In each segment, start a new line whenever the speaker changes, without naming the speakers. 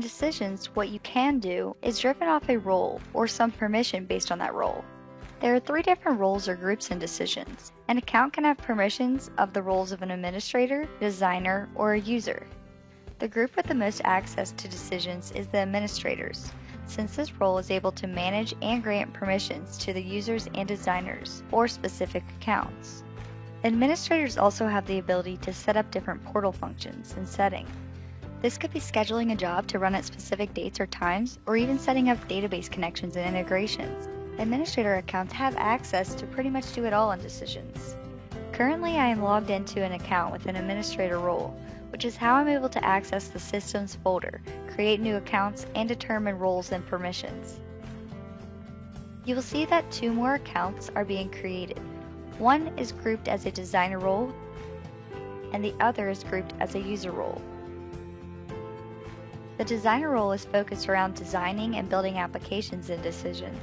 Decisions, what you can do is driven off a role or some permission based on that role. There are three different roles or groups in decisions. An account can have permissions of the roles of an administrator, designer, or a user. The group with the most access to decisions is the administrators, since this role is able to manage and grant permissions to the users and designers or specific accounts. Administrators also have the ability to set up different portal functions and settings. This could be scheduling a job to run at specific dates or times, or even setting up database connections and integrations. Administrator accounts have access to pretty much do it all in Decisions. Currently, I am logged into an account with an administrator role, which is how I'm able to access the Systems folder, create new accounts, and determine roles and permissions. You will see that two more accounts are being created. One is grouped as a designer role, and the other is grouped as a user role. The designer role is focused around designing and building applications and decisions.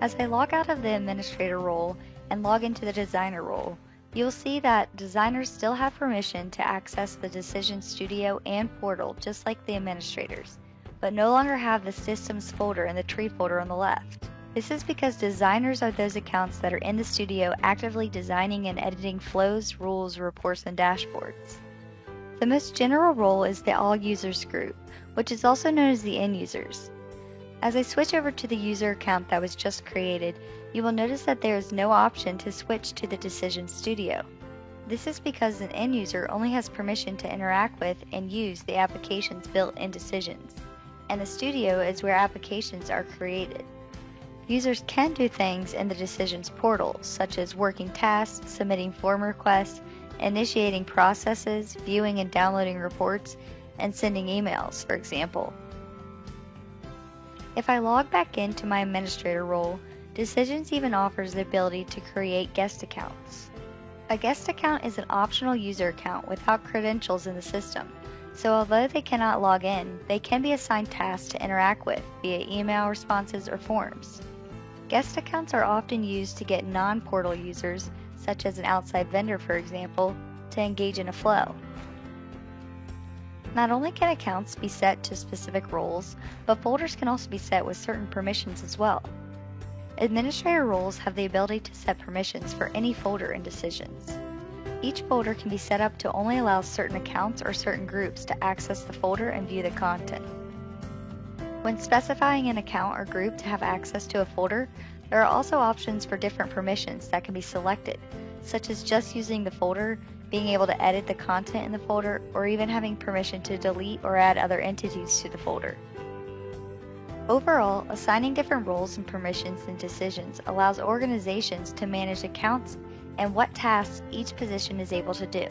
As I log out of the administrator role and log into the designer role, you'll see that designers still have permission to access the Decision Studio and portal just like the administrators, but no longer have the Systems folder and the Tree folder on the left. This is because designers are those accounts that are in the studio actively designing and editing flows, rules, reports, and dashboards. The most general role is the All Users group, which is also known as the end users. As I switch over to the user account that was just created, you will notice that there is no option to switch to the Decision Studio. This is because an end user only has permission to interact with and use the applications built in Decisions, and the Studio is where applications are created. Users can do things in the Decisions portal, such as working tasks, submitting form requests, initiating processes, viewing and downloading reports, and sending emails, for example. If I log back into my administrator role, Decisions even offers the ability to create guest accounts. A guest account is an optional user account without credentials in the system, so although they cannot log in, they can be assigned tasks to interact with via email responses or forms. Guest accounts are often used to get non-portal users, such as an outside vendor for example, to engage in a flow. Not only can accounts be set to specific roles, but folders can also be set with certain permissions as well. Administrator roles have the ability to set permissions for any folder in Decisions. Each folder can be set up to only allow certain accounts or certain groups to access the folder and view the content. When specifying an account or group to have access to a folder, there are also options for different permissions that can be selected, such as just using the folder being able to edit the content in the folder, or even having permission to delete or add other entities to the folder. Overall, assigning different roles and permissions and decisions allows organizations to manage accounts and what tasks each position is able to do.